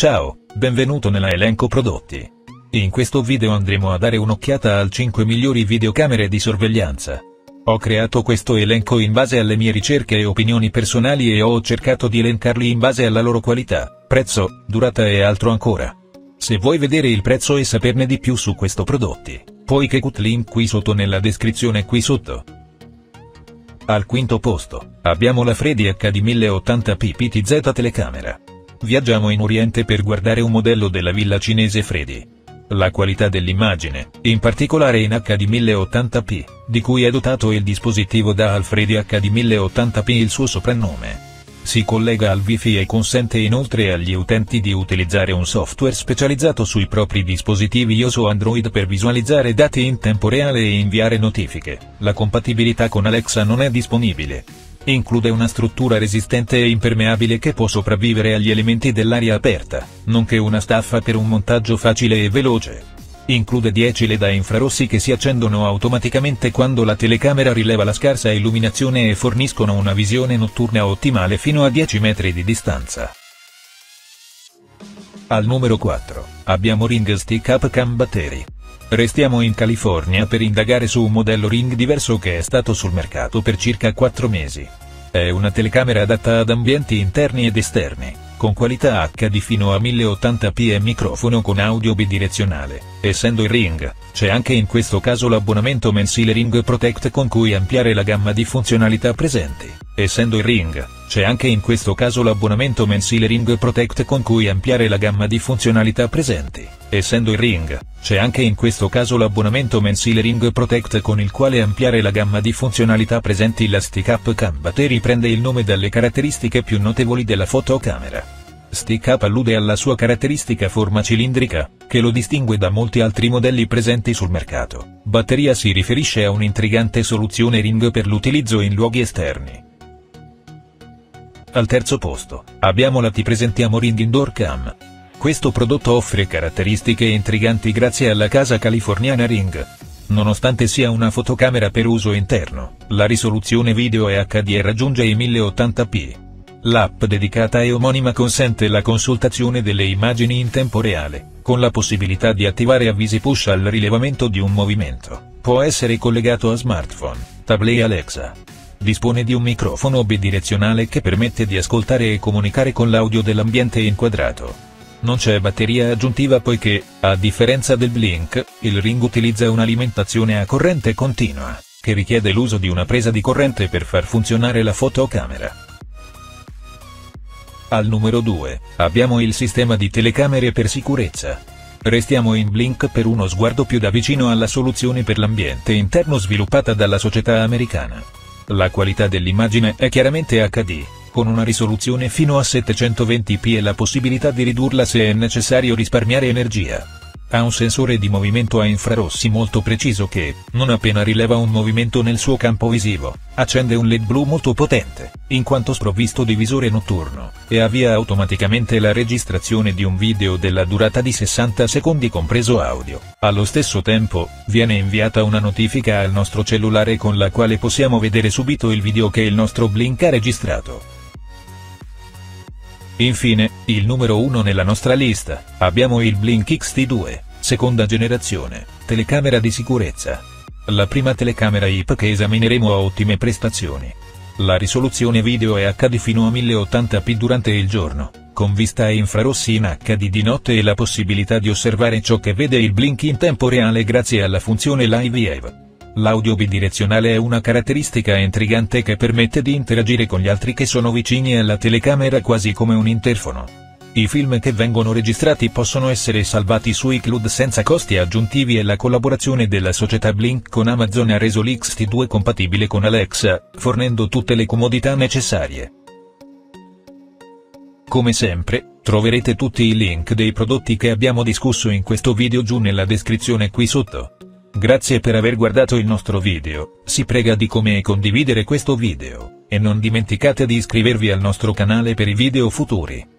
Ciao, benvenuto nella elenco prodotti. In questo video andremo a dare un'occhiata al 5 migliori videocamere di sorveglianza. Ho creato questo elenco in base alle mie ricerche e opinioni personali e ho cercato di elencarli in base alla loro qualità, prezzo, durata e altro ancora. Se vuoi vedere il prezzo e saperne di più su questo prodotti, puoi cliccare link qui sotto nella descrizione qui sotto. Al quinto posto, abbiamo la Freddy HD 1080p PTZ telecamera. Viaggiamo in Oriente per guardare un modello della villa cinese Freddy. La qualità dell'immagine, in particolare in HD 1080p, di cui è dotato il dispositivo da Alfredi HD 1080p il suo soprannome. Si collega al Wi-Fi e consente inoltre agli utenti di utilizzare un software specializzato sui propri dispositivi iOS o Android per visualizzare dati in tempo reale e inviare notifiche. La compatibilità con Alexa non è disponibile. Include una struttura resistente e impermeabile che può sopravvivere agli elementi dell'aria aperta, nonché una staffa per un montaggio facile e veloce. Include 10 LED a infrarossi che si accendono automaticamente quando la telecamera rileva la scarsa illuminazione e forniscono una visione notturna ottimale fino a 10 metri di distanza. Al numero 4, abbiamo Ring Stick Up Cam Battery. Restiamo in California per indagare su un modello Ring diverso che è stato sul mercato per circa 4 mesi. È una telecamera adatta ad ambienti interni ed esterni con qualità HD fino a 1080p e microfono con audio bidirezionale. Essendo il Ring, c'è anche in questo caso l'abbonamento mensile Ring Protect con cui ampliare la gamma di funzionalità presenti. Essendo il Ring, c'è anche in questo caso l'abbonamento mensile Ring Protect con cui ampliare la gamma di funzionalità presenti. Essendo il Ring, c'è anche in questo caso l'abbonamento mensile Ring Protect con il quale ampliare la gamma di funzionalità presenti la Stick Up Cam Battery prende il nome dalle caratteristiche più notevoli della fotocamera. Stick Up allude alla sua caratteristica forma cilindrica, che lo distingue da molti altri modelli presenti sul mercato. Batteria si riferisce a un'intrigante soluzione Ring per l'utilizzo in luoghi esterni. Al terzo posto, abbiamo la Ti presentiamo Ring Indoor Cam, questo prodotto offre caratteristiche intriganti grazie alla casa californiana Ring. Nonostante sia una fotocamera per uso interno, la risoluzione video è HD e raggiunge i 1080p. L'app dedicata e omonima consente la consultazione delle immagini in tempo reale, con la possibilità di attivare avvisi push al rilevamento di un movimento. Può essere collegato a smartphone, tablet e Alexa. Dispone di un microfono bidirezionale che permette di ascoltare e comunicare con l'audio dell'ambiente inquadrato. Non c'è batteria aggiuntiva poiché, a differenza del Blink, il Ring utilizza un'alimentazione a corrente continua, che richiede l'uso di una presa di corrente per far funzionare la fotocamera. Al numero 2, abbiamo il sistema di telecamere per sicurezza. Restiamo in Blink per uno sguardo più da vicino alla soluzione per l'ambiente interno sviluppata dalla società americana. La qualità dell'immagine è chiaramente HD, con una risoluzione fino a 720p e la possibilità di ridurla se è necessario risparmiare energia. Ha un sensore di movimento a infrarossi molto preciso che, non appena rileva un movimento nel suo campo visivo, accende un LED blu molto potente, in quanto sprovvisto di visore notturno, e avvia automaticamente la registrazione di un video della durata di 60 secondi compreso audio. Allo stesso tempo, viene inviata una notifica al nostro cellulare con la quale possiamo vedere subito il video che il nostro Blink ha registrato. Infine, il numero 1 nella nostra lista, abbiamo il Blink XT2, seconda generazione, telecamera di sicurezza. La prima telecamera IP che esamineremo ha ottime prestazioni. La risoluzione video è HD fino a 1080p durante il giorno, con vista a infrarossi in HD di notte e la possibilità di osservare ciò che vede il blink in tempo reale grazie alla funzione Live Wave. L'audio bidirezionale è una caratteristica intrigante che permette di interagire con gli altri che sono vicini alla telecamera quasi come un interfono. I film che vengono registrati possono essere salvati su iCloud senza costi aggiuntivi e la collaborazione della società Blink con Amazon ha reso l'XT2 compatibile con Alexa, fornendo tutte le comodità necessarie. Come sempre, troverete tutti i link dei prodotti che abbiamo discusso in questo video giù nella descrizione qui sotto. Grazie per aver guardato il nostro video, si prega di come e condividere questo video, e non dimenticate di iscrivervi al nostro canale per i video futuri.